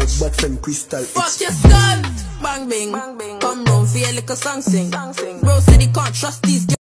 My bad friend Crystal Fuck your skull. Bang bing. Bang, bing. Come round for your little song sing. Bro said he can't trust these.